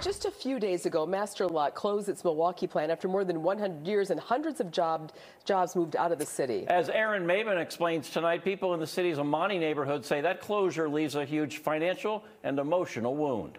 Just a few days ago, Master Lock closed its Milwaukee plant after more than 100 years and hundreds of job, jobs moved out of the city. As Aaron Maben explains tonight, people in the city's Amani neighborhood say that closure leaves a huge financial and emotional wound.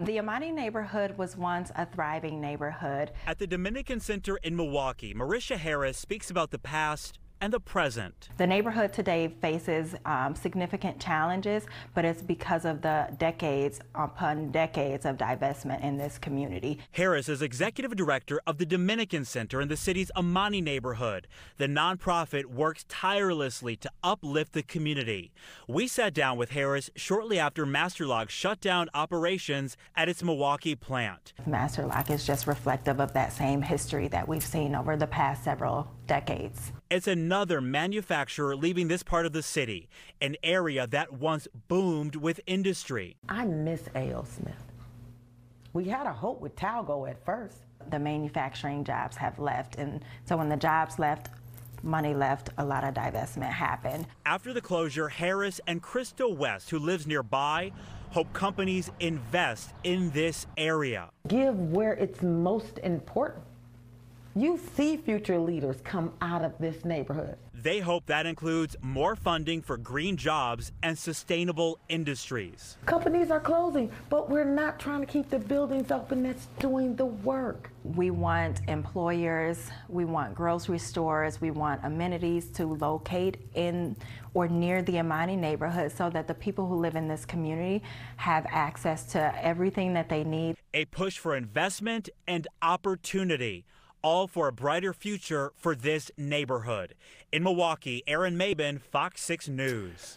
The Amani neighborhood was once a thriving neighborhood. At the Dominican Center in Milwaukee, Marisha Harris speaks about the past and the present. The neighborhood today faces um, significant challenges, but it's because of the decades upon decades of divestment in this community. Harris is executive director of the Dominican Center in the city's Amani neighborhood. The nonprofit works tirelessly to uplift the community. We sat down with Harris shortly after Master Lock shut down operations at its Milwaukee plant. Master Lock is just reflective of that same history that we've seen over the past several decades. It's another manufacturer leaving this part of the city, an area that once boomed with industry. I miss A.O. Smith. We had a hope with Talgo at first. The manufacturing jobs have left, and so when the jobs left, money left, a lot of divestment happened. After the closure, Harris and Crystal West, who lives nearby, hope companies invest in this area. Give where it's most important. You see future leaders come out of this neighborhood. They hope that includes more funding for green jobs and sustainable industries. Companies are closing, but we're not trying to keep the buildings open that's doing the work. We want employers, we want grocery stores, we want amenities to locate in or near the Amani neighborhood so that the people who live in this community have access to everything that they need. A push for investment and opportunity all for a brighter future for this neighborhood. In Milwaukee, Aaron Maben, Fox 6 News.